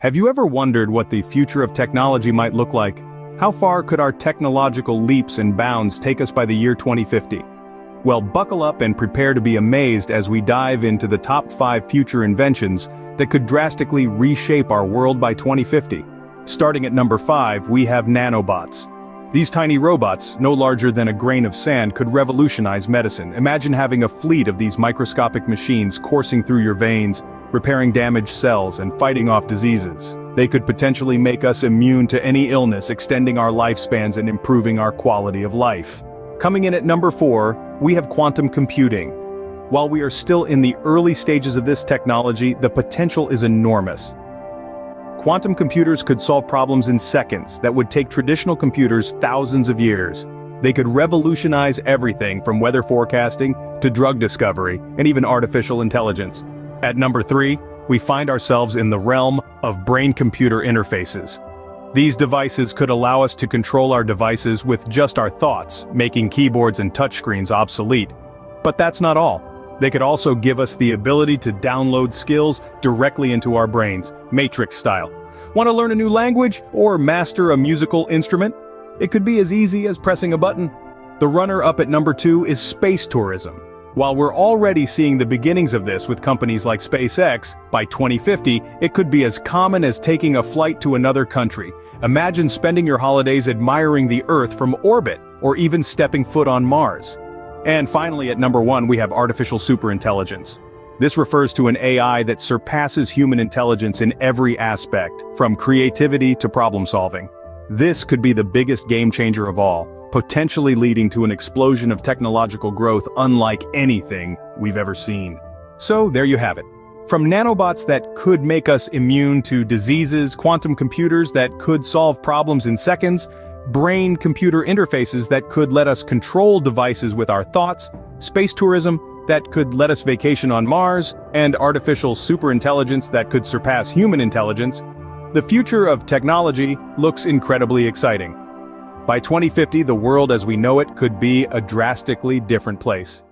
Have you ever wondered what the future of technology might look like? How far could our technological leaps and bounds take us by the year 2050? Well, buckle up and prepare to be amazed as we dive into the top 5 future inventions that could drastically reshape our world by 2050. Starting at number 5, we have nanobots. These tiny robots, no larger than a grain of sand, could revolutionize medicine. Imagine having a fleet of these microscopic machines coursing through your veins, repairing damaged cells and fighting off diseases. They could potentially make us immune to any illness, extending our lifespans and improving our quality of life. Coming in at number 4, we have quantum computing. While we are still in the early stages of this technology, the potential is enormous. Quantum computers could solve problems in seconds that would take traditional computers thousands of years. They could revolutionize everything from weather forecasting to drug discovery and even artificial intelligence. At number 3, we find ourselves in the realm of brain-computer interfaces. These devices could allow us to control our devices with just our thoughts, making keyboards and touchscreens obsolete. But that's not all. They could also give us the ability to download skills directly into our brains, Matrix style. Want to learn a new language or master a musical instrument? It could be as easy as pressing a button. The runner-up at number 2 is space tourism. While we're already seeing the beginnings of this with companies like SpaceX, by 2050, it could be as common as taking a flight to another country. Imagine spending your holidays admiring the Earth from orbit, or even stepping foot on Mars. And finally at number one we have artificial superintelligence. This refers to an AI that surpasses human intelligence in every aspect, from creativity to problem solving. This could be the biggest game changer of all, potentially leading to an explosion of technological growth unlike anything we've ever seen. So there you have it. From nanobots that could make us immune to diseases, quantum computers that could solve problems in seconds, brain-computer interfaces that could let us control devices with our thoughts, space tourism that could let us vacation on Mars, and artificial superintelligence that could surpass human intelligence, the future of technology looks incredibly exciting. By 2050 the world as we know it could be a drastically different place.